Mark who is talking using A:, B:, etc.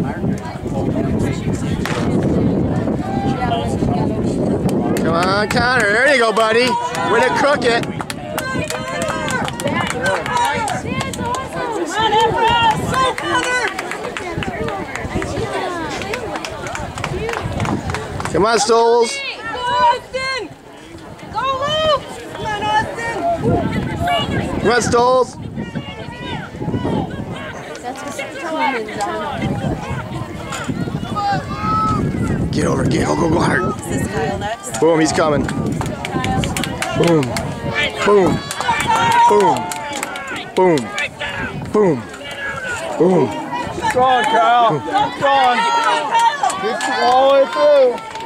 A: Come on, Connor. There you go, buddy. Way to cook it. Come on, Stoles.
B: Come on,
A: Stoles. Get over, get, go, go, go hard. Boom, he's coming. Boom. Boom. Boom. Boom. Boom. Boom.
C: Go on, Kyle. Go on. Keep all the way through.